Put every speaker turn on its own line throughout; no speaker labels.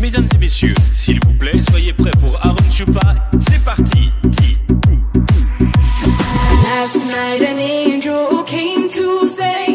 Mesdames et messieurs, s'il vous plaît, soyez prêts pour Aaron Chupa. C'est parti.
Last night an angel came to say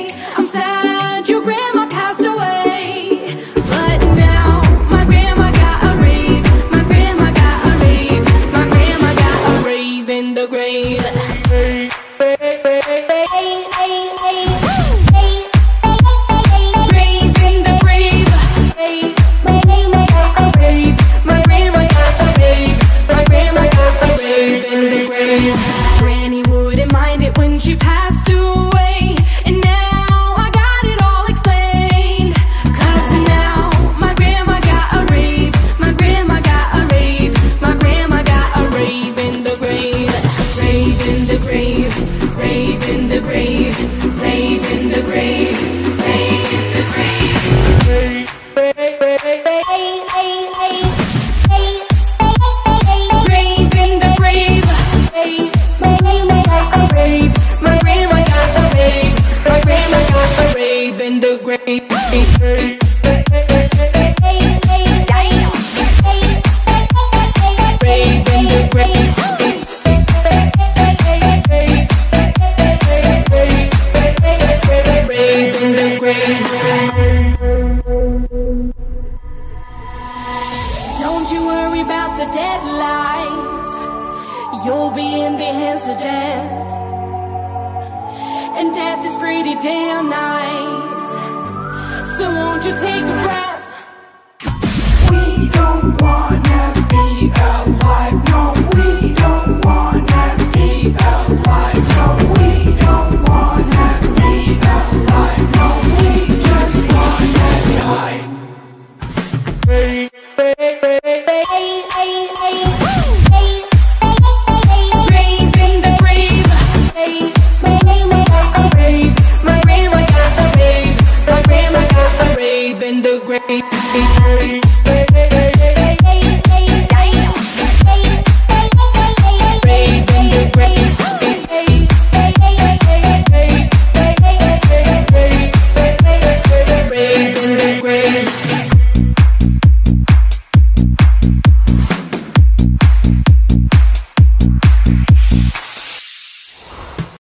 Don't you worry about the dead life. You'll be in the hands of death. And death is pretty damn nice. So won't you take a breath? hey, hey, hey.